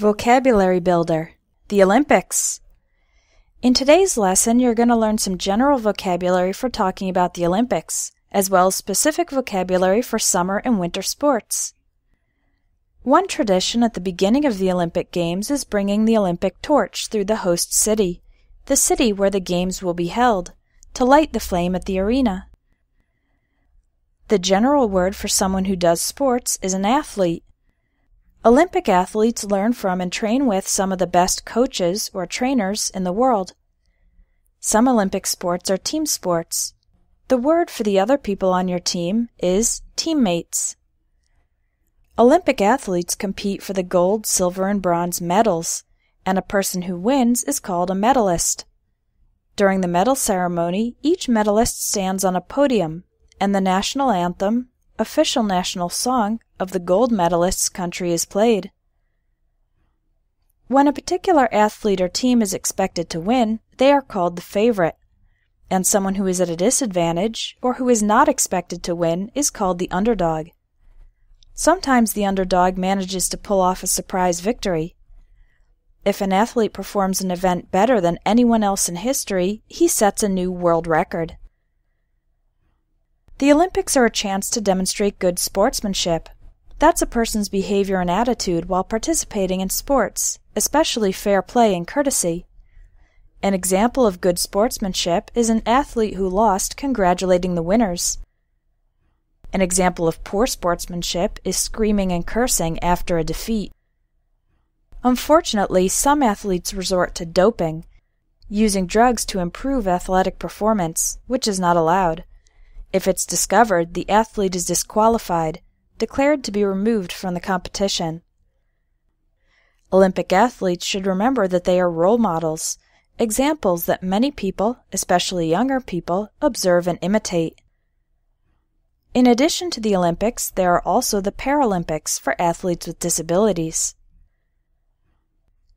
Vocabulary Builder The Olympics. In today's lesson, you're going to learn some general vocabulary for talking about the Olympics, as well as specific vocabulary for summer and winter sports. One tradition at the beginning of the Olympic Games is bringing the Olympic torch through the host city, the city where the Games will be held, to light the flame at the arena. The general word for someone who does sports is an athlete. Olympic athletes learn from and train with some of the best coaches or trainers in the world. Some Olympic sports are team sports. The word for the other people on your team is teammates. Olympic athletes compete for the gold, silver, and bronze medals, and a person who wins is called a medalist. During the medal ceremony, each medalist stands on a podium, and the national anthem, official national song of the gold medalist's country is played. When a particular athlete or team is expected to win, they are called the favorite, and someone who is at a disadvantage or who is not expected to win is called the underdog. Sometimes the underdog manages to pull off a surprise victory. If an athlete performs an event better than anyone else in history, he sets a new world record. The Olympics are a chance to demonstrate good sportsmanship. That's a person's behavior and attitude while participating in sports, especially fair play and courtesy. An example of good sportsmanship is an athlete who lost congratulating the winners. An example of poor sportsmanship is screaming and cursing after a defeat. Unfortunately, some athletes resort to doping, using drugs to improve athletic performance, which is not allowed. If it's discovered, the athlete is disqualified, declared to be removed from the competition. Olympic athletes should remember that they are role models, examples that many people, especially younger people, observe and imitate. In addition to the Olympics, there are also the Paralympics for athletes with disabilities.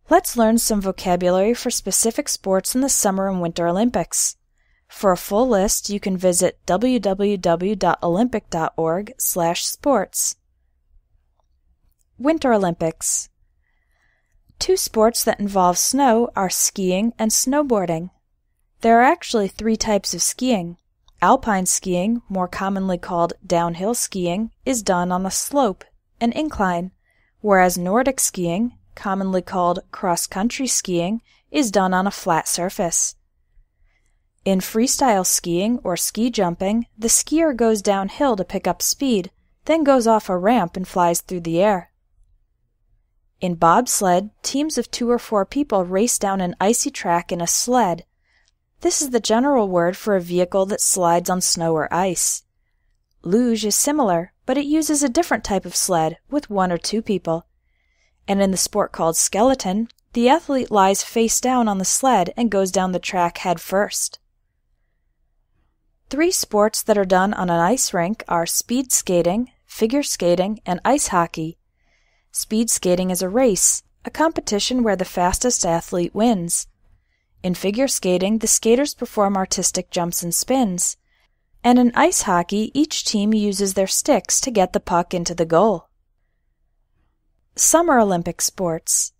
Let's learn some vocabulary for specific sports in the Summer and Winter Olympics. For a full list, you can visit www.olympic.org/sports. Winter Olympics. Two sports that involve snow are skiing and snowboarding. There are actually three types of skiing. Alpine skiing, more commonly called downhill skiing, is done on a slope, an incline, whereas Nordic skiing, commonly called cross-country skiing, is done on a flat surface. In freestyle skiing or ski jumping, the skier goes downhill to pick up speed, then goes off a ramp and flies through the air. In bobsled, teams of two or four people race down an icy track in a sled. This is the general word for a vehicle that slides on snow or ice. Luge is similar, but it uses a different type of sled with one or two people. And in the sport called skeleton, the athlete lies face down on the sled and goes down the track head first. Three sports that are done on an ice rink are speed skating, figure skating, and ice hockey. Speed skating is a race, a competition where the fastest athlete wins. In figure skating, the skaters perform artistic jumps and spins. And in ice hockey, each team uses their sticks to get the puck into the goal. Summer Olympic sports.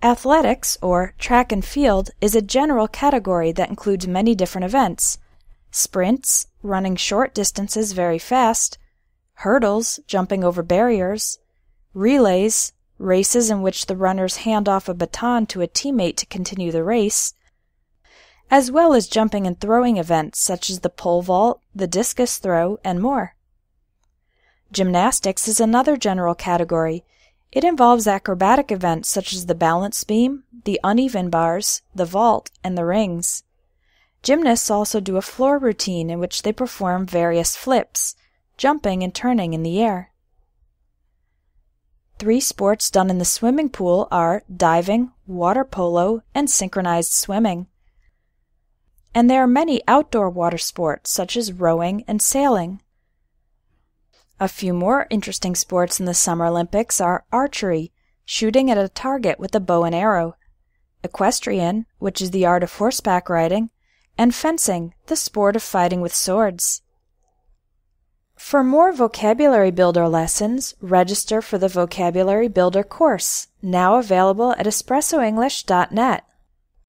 Athletics, or track and field, is a general category that includes many different events sprints, running short distances very fast, hurdles, jumping over barriers, relays, races in which the runners hand off a baton to a teammate to continue the race, as well as jumping and throwing events such as the pole vault, the discus throw, and more. Gymnastics is another general category. It involves acrobatic events such as the balance beam, the uneven bars, the vault, and the rings. Gymnasts also do a floor routine in which they perform various flips, jumping and turning in the air. Three sports done in the swimming pool are diving, water polo, and synchronized swimming. And there are many outdoor water sports such as rowing and sailing. A few more interesting sports in the Summer Olympics are archery, shooting at a target with a bow and arrow, equestrian, which is the art of horseback riding, and fencing, the sport of fighting with swords. For more Vocabulary Builder lessons, register for the Vocabulary Builder course, now available at espressoenglish.net.